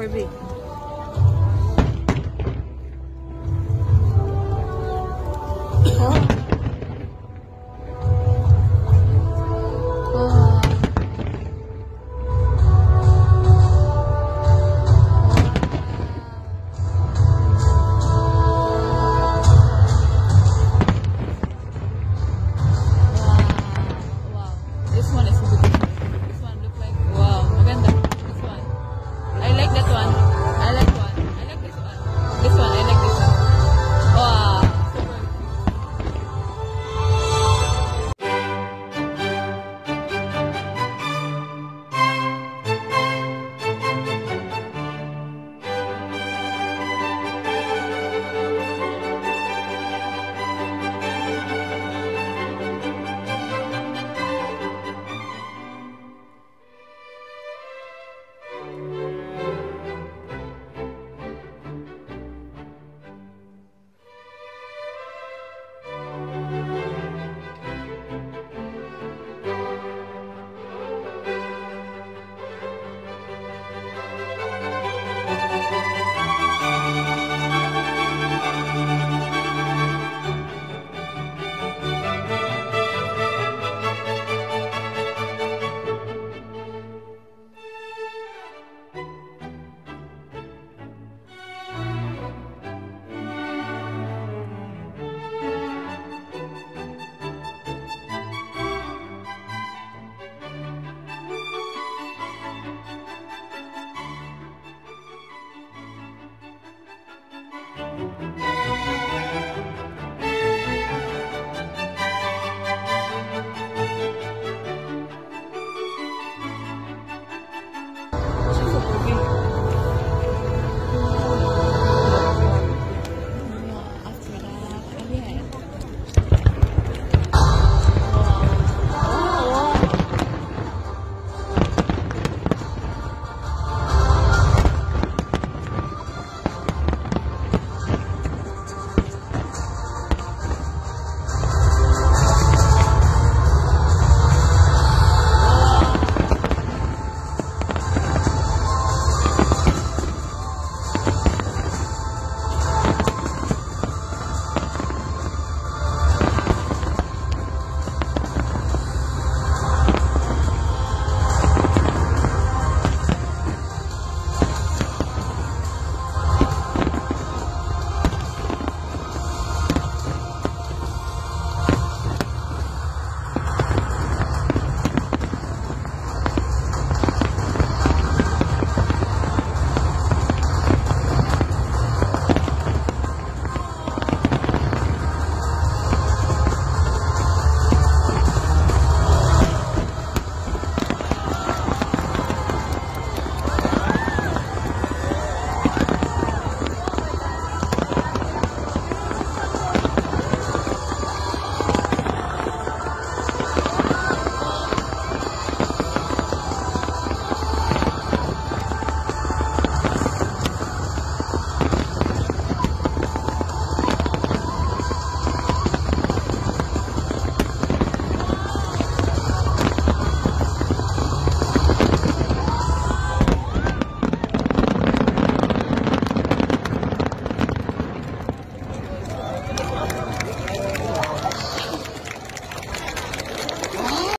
for me.